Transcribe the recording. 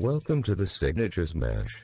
Welcome to the Signatures Mesh.